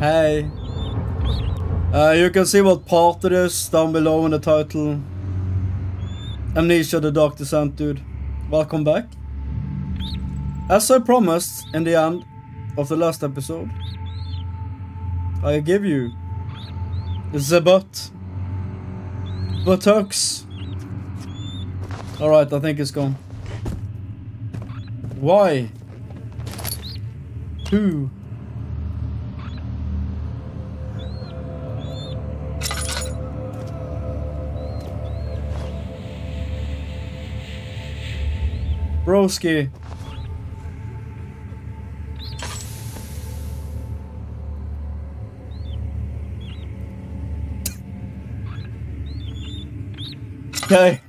Hey. Uh, you can see what part it is down below in the title. Amnesia the Dark Descent, dude. Welcome back. As I promised in the end of the last episode, I give you the butt. Buttocks. Alright, I think it's gone. Why? Who? Broski. Okay.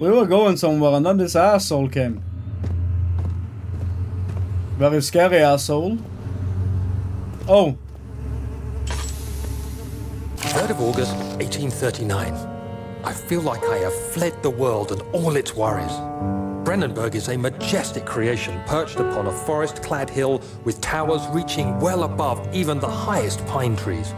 We were going somewhere and then this asshole came. Very scary asshole. Oh. 3rd of August, 1839. I feel like I have fled the world and all its worries. Brennenburg is a majestic creation perched upon a forest-clad hill with towers reaching well above even the highest pine trees.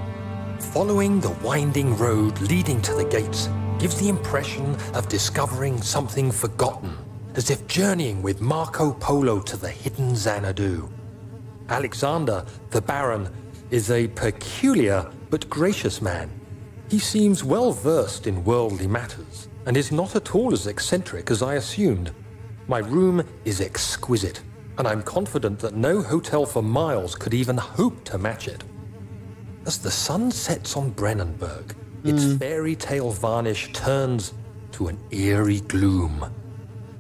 Following the winding road leading to the gates gives the impression of discovering something forgotten, as if journeying with Marco Polo to the hidden Xanadu. Alexander, the Baron, is a peculiar but gracious man. He seems well versed in worldly matters, and is not at all as eccentric as I assumed. My room is exquisite, and I'm confident that no hotel for miles could even hope to match it. As the sun sets on Brennenburg, its hmm. fairy tale varnish turns to an eerie gloom.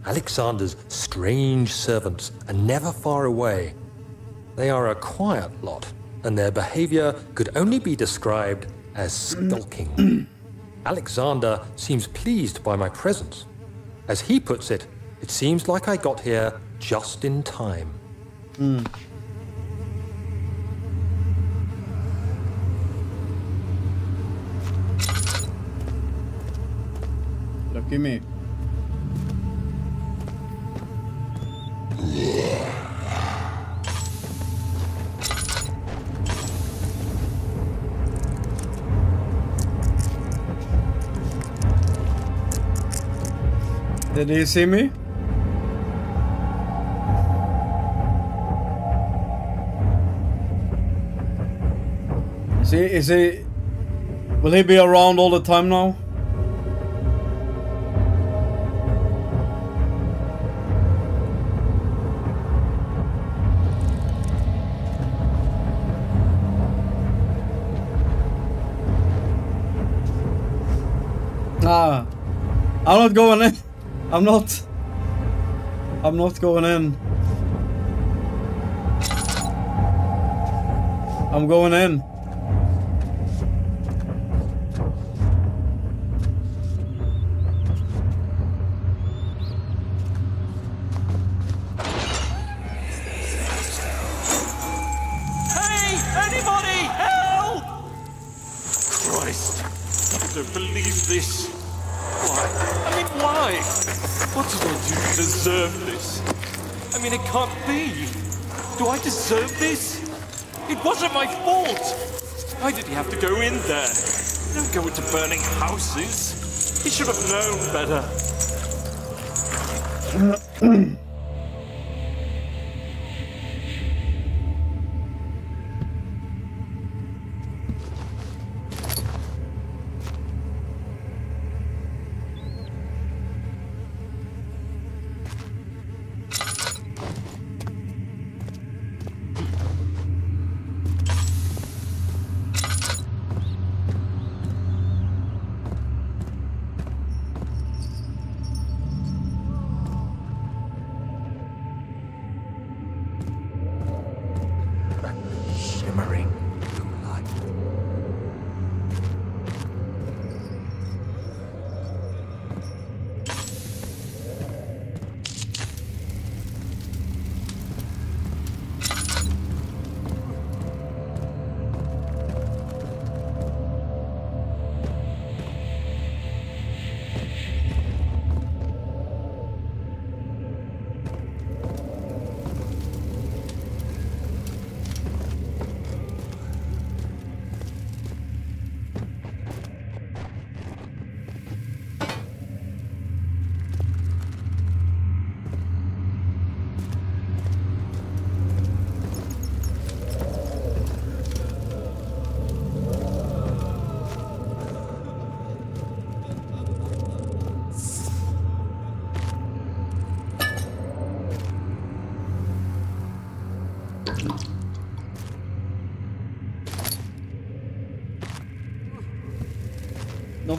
Alexander's strange servants are never far away. They are a quiet lot, and their behavior could only be described as skulking. Alexander seems pleased by my presence. As he puts it, it seems like I got here just in time. Hmm. Lucky me. Did you see me? Is he, is he, will he be around all the time now? Ah, I'm not going in. I'm not. I'm not going in. I'm going in. This. Why? I mean, why? What did I do to deserve this? I mean, it can't be. Do I deserve this? It wasn't my fault. Why did he have to go in there? Don't go into burning houses. He should have known better.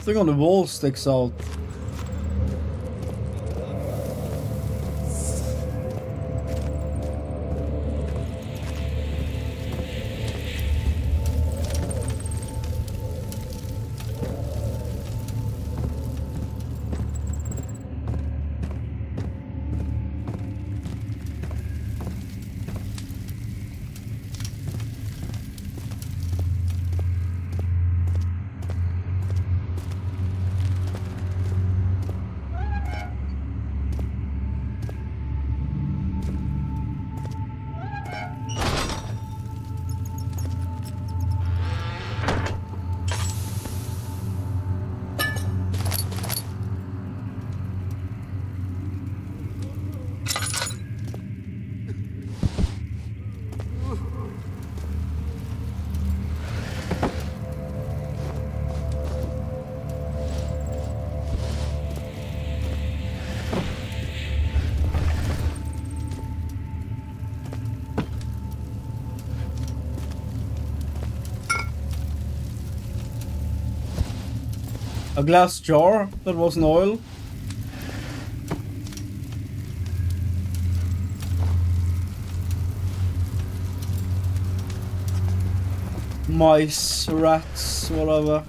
Nothing on the wall sticks out. A glass jar that was an oil. Mice, rats, whatever.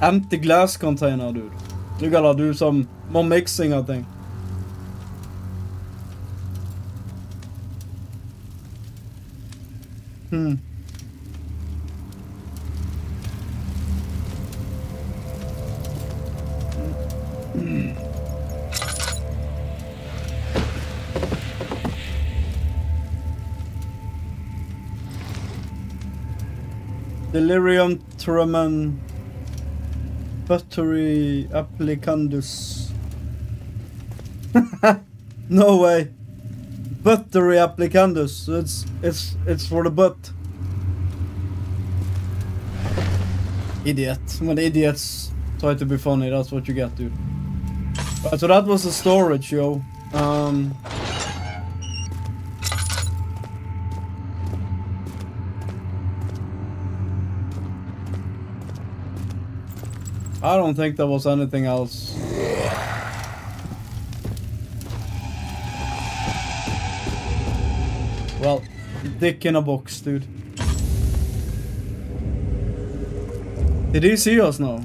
Empty glass container, dude. You gotta do some more mixing, I think. Delirium tremens Buttery applicandus. no way. Buttery applicandus. It's it's it's for the butt. Idiot. When idiots try to be funny, that's what you get, dude. Right, so that was the storage, yo. Um. I don't think there was anything else. Dick in a box, dude. Did he see us now?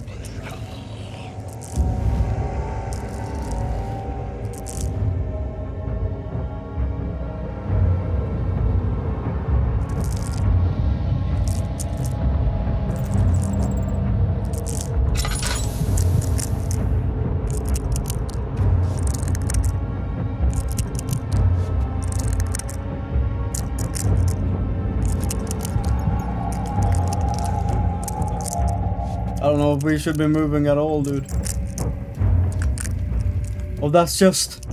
If we should be moving at all, dude. Oh, that's just...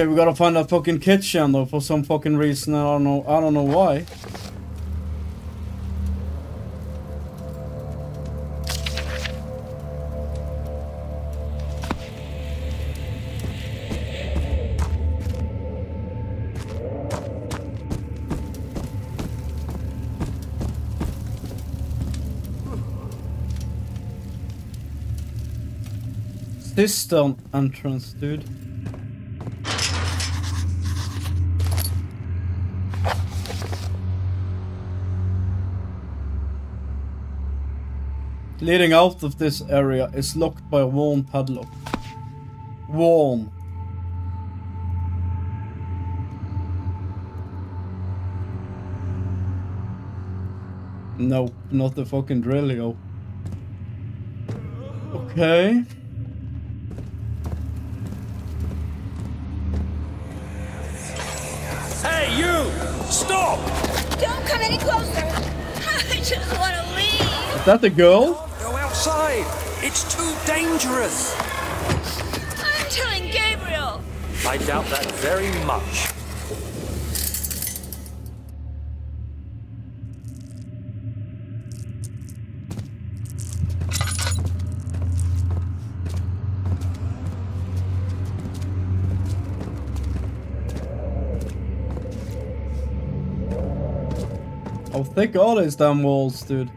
Okay, we gotta find that fucking kitchen though for some fucking reason. I don't know. I don't know why. Cistern entrance, dude. Leading out of this area is locked by a worn padlock. Worn. No, not the fucking Drillio. Okay. Hey, you! Stop! Don't come any closer. I just want to leave. Is that the girl? Go outside! It's too dangerous! I'm telling Gabriel. I doubt that very much. How thick all these damn walls, dude?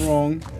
Wrong.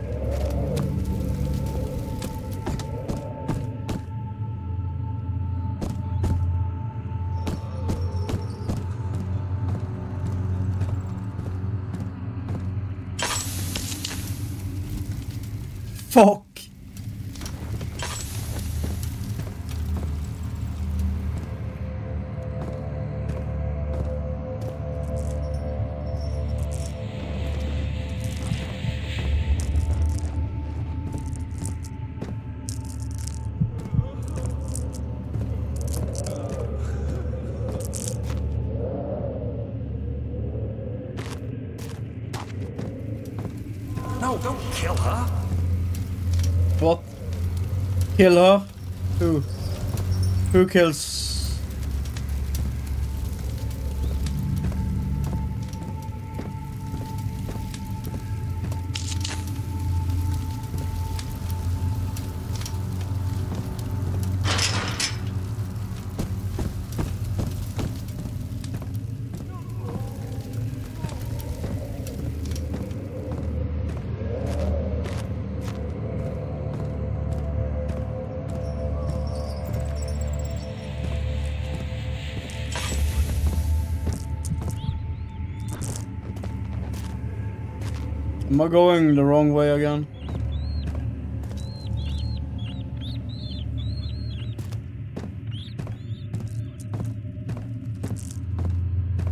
What? Kill her? Who? Who kills? Am I going the wrong way again?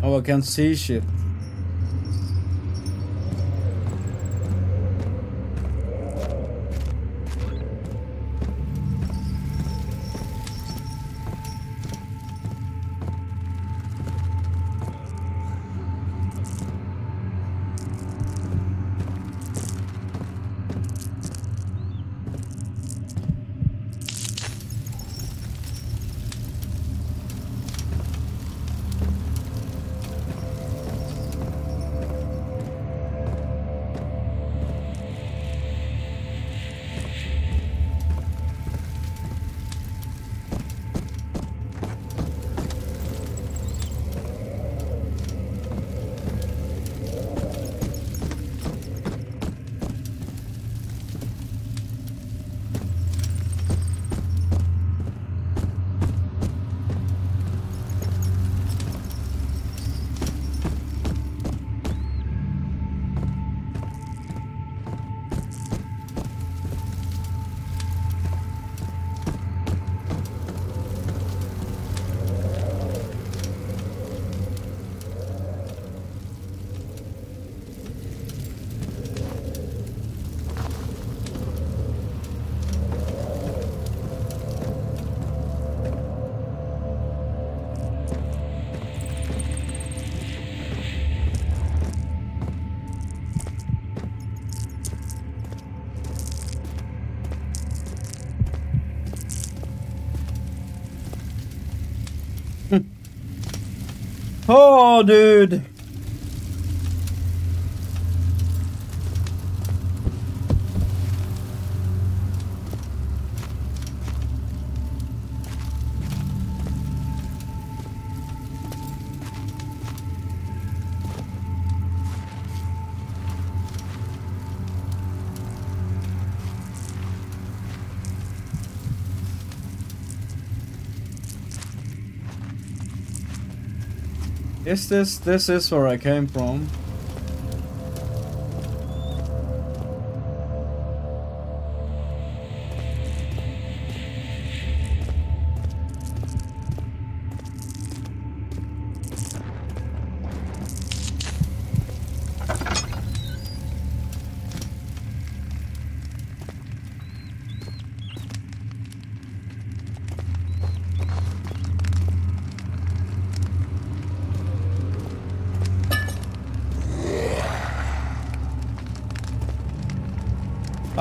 Oh, I can't see shit. Oh, dude. Is this this is where I came from?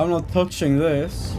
I'm not touching this.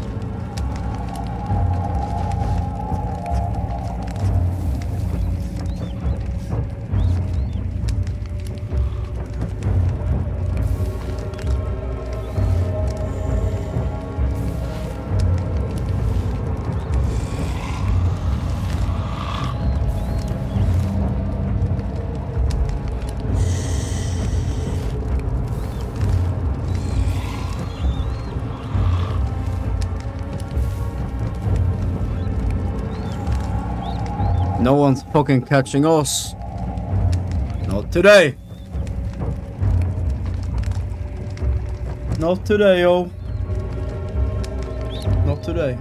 One's fucking catching us. Not today. Not today, yo. Not today.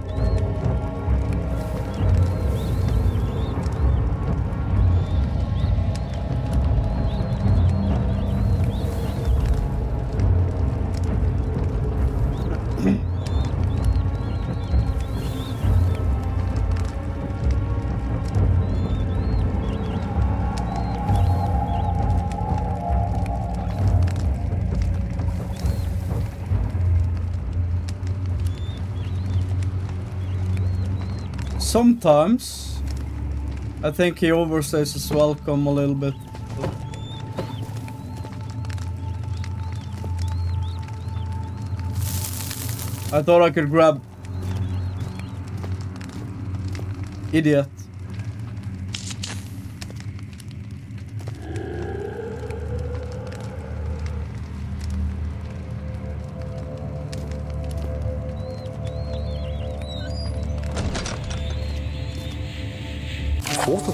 Sometimes I think he overstays his welcome a little bit. I thought I could grab idiot.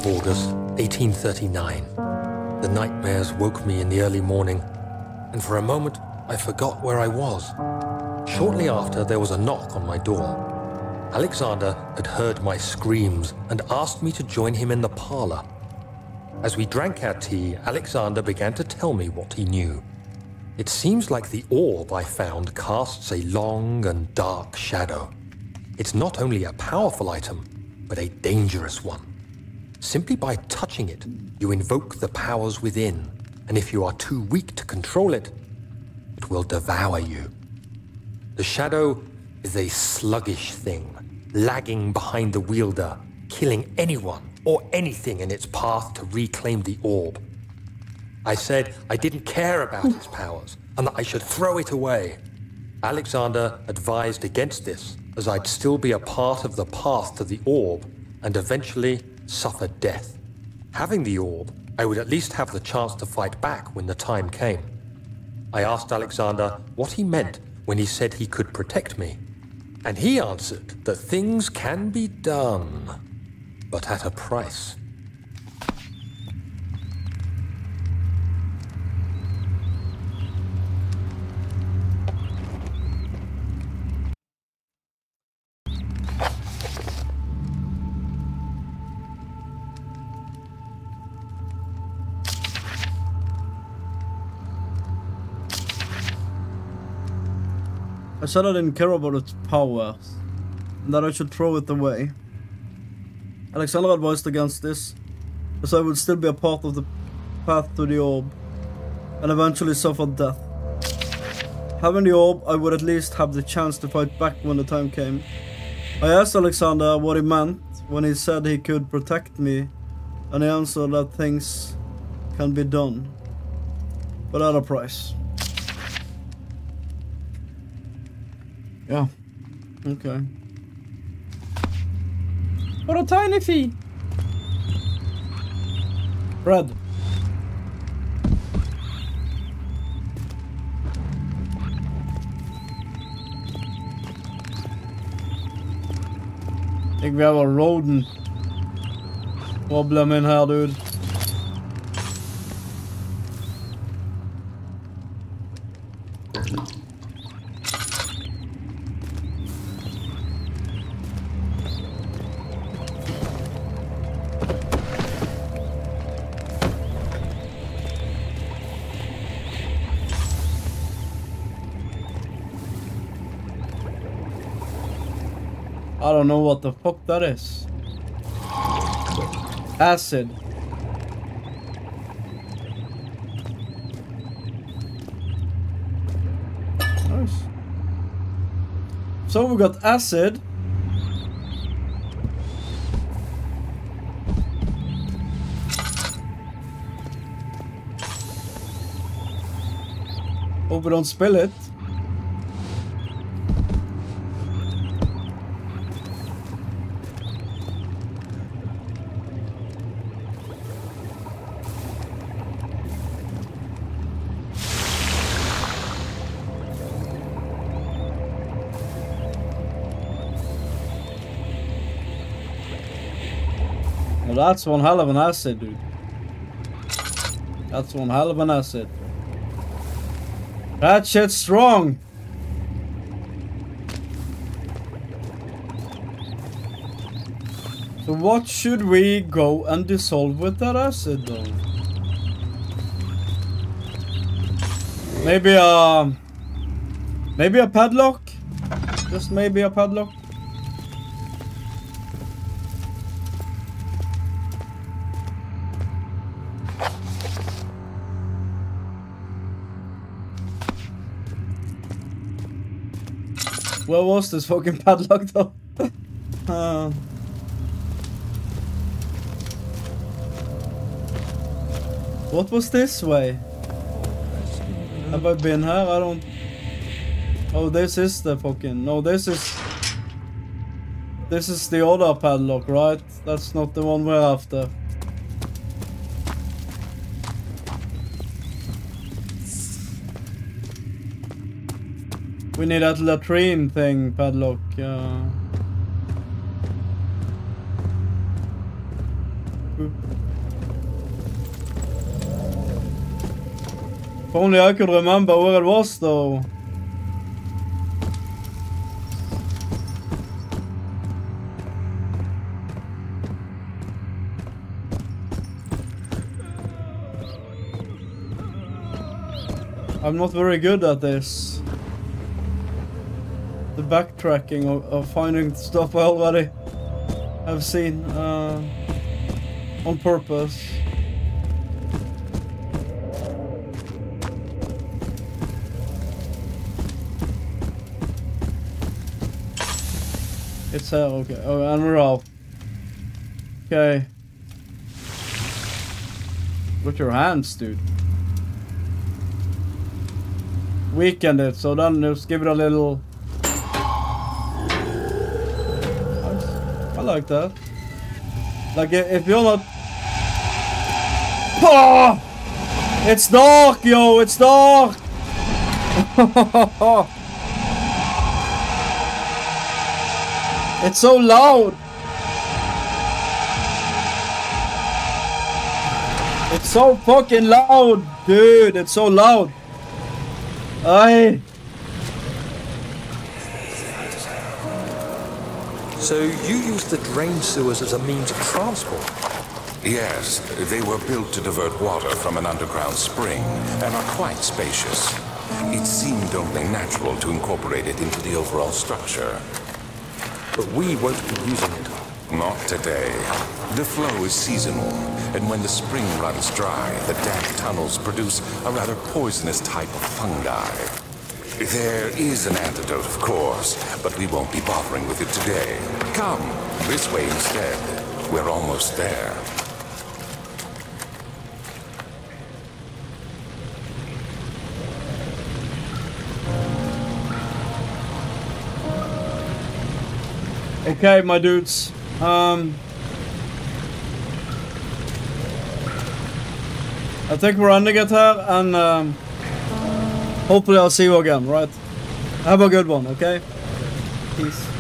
Of August, 1839. The nightmares woke me in the early morning, and for a moment I forgot where I was. Shortly after, there was a knock on my door. Alexander had heard my screams and asked me to join him in the parlor. As we drank our tea, Alexander began to tell me what he knew. It seems like the orb I found casts a long and dark shadow. It's not only a powerful item, but a dangerous one. Simply by touching it, you invoke the powers within, and if you are too weak to control it, it will devour you. The shadow is a sluggish thing, lagging behind the wielder, killing anyone or anything in its path to reclaim the orb. I said I didn't care about its powers and that I should throw it away. Alexander advised against this, as I'd still be a part of the path to the orb and eventually suffer death. Having the orb, I would at least have the chance to fight back when the time came. I asked Alexander what he meant when he said he could protect me, and he answered that things can be done, but at a price. I said I didn't care about its powers, and that I should throw it away. Alexander advised against this, as I would still be a part of the path to the orb, and eventually suffer death. Having the orb, I would at least have the chance to fight back when the time came. I asked Alexander what he meant when he said he could protect me, and he answered that things can be done, but at a price. Yeah. Okay. What a tiny fee. Bread. think we have a rodent problem in here, dude. Don't know what the fuck that is. Acid. Nice. So we got acid. Hope we don't spill it. That's one hell of an acid, dude. That's one hell of an acid. That shit's strong. So what should we go and dissolve with that acid though? Maybe a... Maybe a padlock? Just maybe a padlock? Where was this fucking padlock though? uh, what was this way? Have I been here? I don't... Oh, this is the fucking... No, this is... This is the other padlock, right? That's not the one we're after. We need that latrine thing padlock. Uh... If only I could remember where it was though. I'm not very good at this. Backtracking of, of finding stuff I already have seen uh, on purpose. It's here, okay. Oh, and we're out. Okay. With your hands, dude. Weakened it, so then just give it a little... I like that. Like, if you're not... Ah! It's dark, yo! It's dark! it's so loud! It's so fucking loud, dude! It's so loud! I... So you used the drain sewers as a means of transport? Yes, they were built to divert water from an underground spring and are quite spacious. It seemed only natural to incorporate it into the overall structure. But we won't be using it. Not today. The flow is seasonal, and when the spring runs dry, the damp tunnels produce a rather poisonous type of fungi. There is an antidote, of course, but we won't be bothering with it today. Come, this way instead. We're almost there. Okay, my dudes. Um, I think we're it here, and um, hopefully I'll see you again, right? Have a good one, okay? Peace.